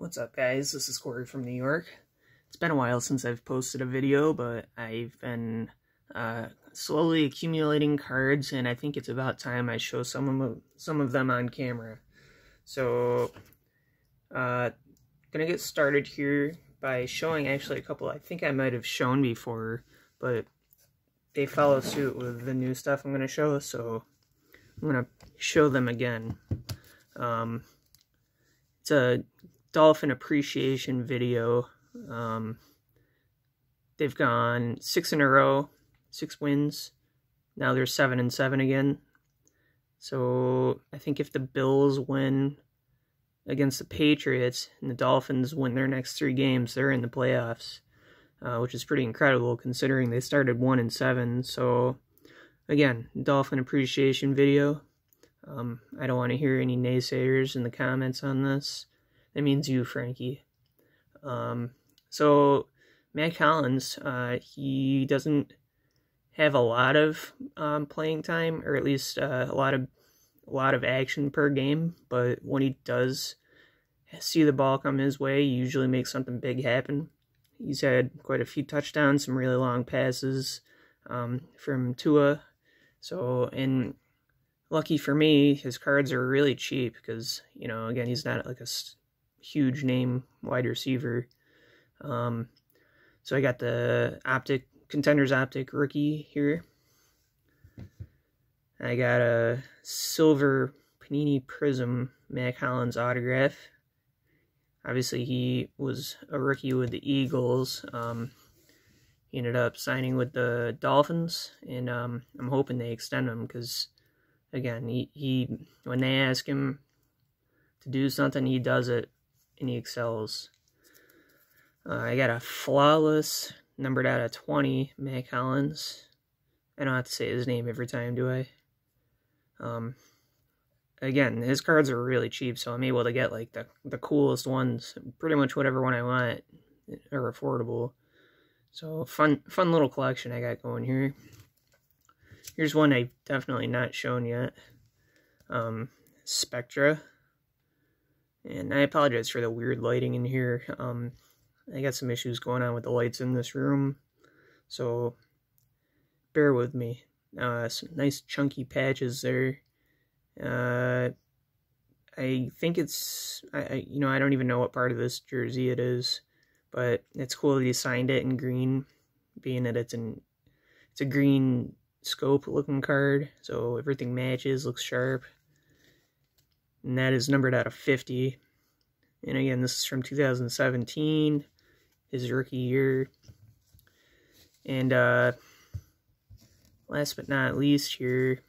What's up guys, this is Corey from New York. It's been a while since I've posted a video, but I've been uh, slowly accumulating cards and I think it's about time I show some of, some of them on camera. So, uh, gonna get started here by showing actually a couple I think I might have shown before, but they follow suit with the new stuff I'm gonna show, so I'm gonna show them again. Um, it's a dolphin appreciation video. Um, they've gone six in a row, six wins. Now they're seven and seven again. So I think if the Bills win against the Patriots and the Dolphins win their next three games, they're in the playoffs, uh, which is pretty incredible considering they started one and seven. So again, Dolphin appreciation video. Um, I don't want to hear any naysayers in the comments on this. That means you, Frankie. Um, so, Mack Hollins, uh, he doesn't have a lot of um, playing time, or at least uh, a lot of a lot of action per game. But when he does see the ball come his way, he usually makes something big happen. He's had quite a few touchdowns, some really long passes um, from Tua. So, and lucky for me, his cards are really cheap because you know, again, he's not like a huge name wide receiver. Um, so I got the optic contenders optic rookie here. I got a silver Panini Prism Mack Hollins autograph. Obviously, he was a rookie with the Eagles. Um, he ended up signing with the Dolphins, and um, I'm hoping they extend him because, again, he, he when they ask him to do something, he does it and he excels. Uh, I got a flawless, numbered out of 20, Mack Hollins. I don't have to say his name every time, do I? Um, again, his cards are really cheap, so I'm able to get like the, the coolest ones, pretty much whatever one I want, are affordable. So fun, fun little collection I got going here. Here's one I've definitely not shown yet. Um, Spectra. And I apologize for the weird lighting in here. Um, I got some issues going on with the lights in this room. So, bear with me. Uh, some nice chunky patches there. Uh, I think it's, I, I, you know, I don't even know what part of this jersey it is. But it's cool that he signed it in green, being that it's an, it's a green scope looking card. So everything matches, looks sharp and that is numbered out of 50. And again, this is from 2017, his rookie year. And uh, last but not least here,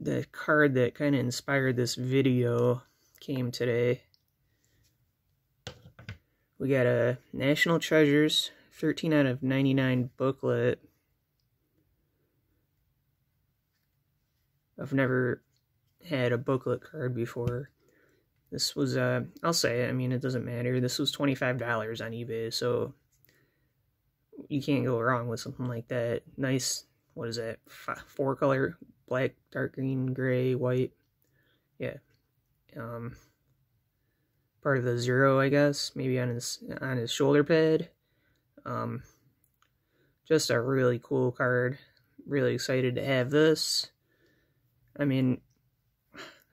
the card that kind of inspired this video came today. We got a National Treasures 13 out of 99 booklet I've never had a booklet card before. This was, uh, I'll say it, I mean, it doesn't matter. This was $25 on eBay, so you can't go wrong with something like that. Nice, what is that, four color, black, dark green, gray, white. Yeah. Um, part of the zero, I guess, maybe on his, on his shoulder pad. Um, just a really cool card. Really excited to have this. I mean,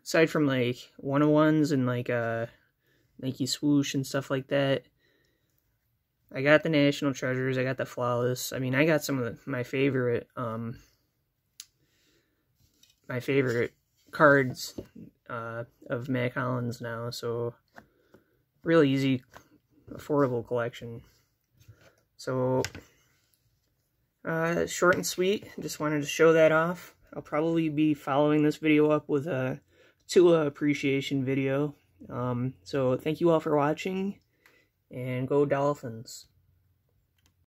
aside from like one on ones and like uh Nike swoosh and stuff like that, I got the national treasures. I got the flawless. I mean, I got some of the, my favorite um my favorite cards uh, of Mack Hollins now. So really easy, affordable collection. So uh, short and sweet. Just wanted to show that off. I'll probably be following this video up with a Tua appreciation video. Um, so thank you all for watching, and go Dolphins.